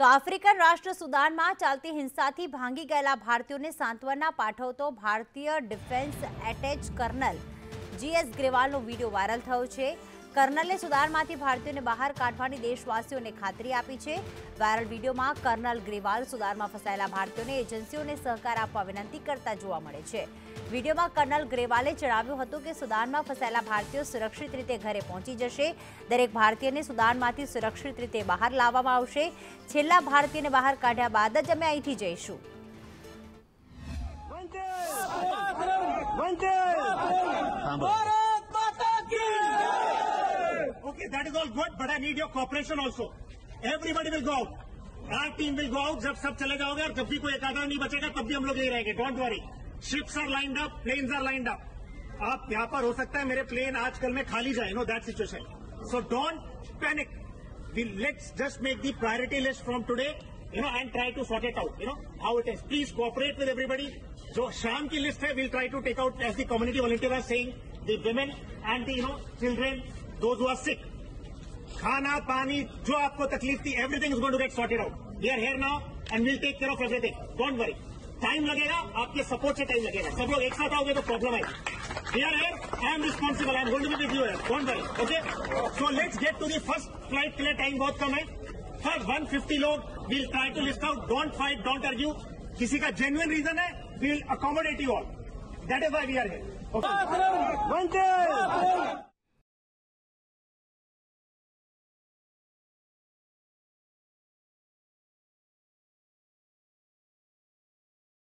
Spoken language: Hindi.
તો આફ્રિકન રાષ્ટ્ર સુદાનમાં ચાલતી હિંસાથી ભાંગી ગયેલા ભારતીયોને સાંત્વના પાઠવતો ભારતીય ડિફેન્સ એટેચ કર્નલ. જીએસ ગ્રેવાલનો વીડિયો વાયરલ થયો છે. કર્નલે સુદાનમાંથી ભારતીયોને બહાર કાઢવાની દેશવાસીઓને ખાતરી આપી છે. વાયરલ વિડીયોમાં કર્નલ ગ્રેવાલ સુદારમાં ફસાયેલા ભારતીયોને એજન્સીઓને સહકાર આપવા વિનંતી કરતા જોવા મળે છે. વિડીયોમાં કર્નલ ગ્રેવાલે જણાવ્યું હતું કે સુદાનમાં ફસાયેલા ભારતીયો સુરક્ષિત રીતે ઘરે પહોંચી જશે. દરેક ભારતીયને સુદાનમાંથી સુરક્ષિત રીતે બહાર લાવવામાં આવશે. છેલ્લા ભારતીયને બહાર કાઢ્યા બાદ જ અમે અહીંથી જઈશું. Okay, that is all good, but I need your cooperation also. Everybody will go out. Our team will go out. जब सब चले जाओगे और जब भी कोई एक आधा नहीं बचेगा तब भी हम लोग यही रहेंगे। Don't worry ships are lined up planes are lined up आप यहाँ पर हो सकता है मेरे प्लेन आजकल में खाली जाए no that situation so don't panic let's just make the priority list from today you know and try to sort it out you know how it is please cooperate with everybody जो शाम की लिस्ट है will try to take out as the community volunteer are saying the women and the you know children those who are sick खाना, पानी, जो आपको तकलीफ़ थी everything is going to get sorted out we are here now and will take care of everything don't worry time लगेगा, आपके सपोर्ट से टाइम लगेगा. सब लोग एक साथ आओगे तो प्रॉब्लम आएगी. We are here I am responsible I am going with you don't worry okay so let's get to the first flight के लिए टाइम बहुत कम है. सर 150 लोग will try to list out don't fight don't argue किसी का जेन्युइन रीजन है will accommodate you all that is why we are here okay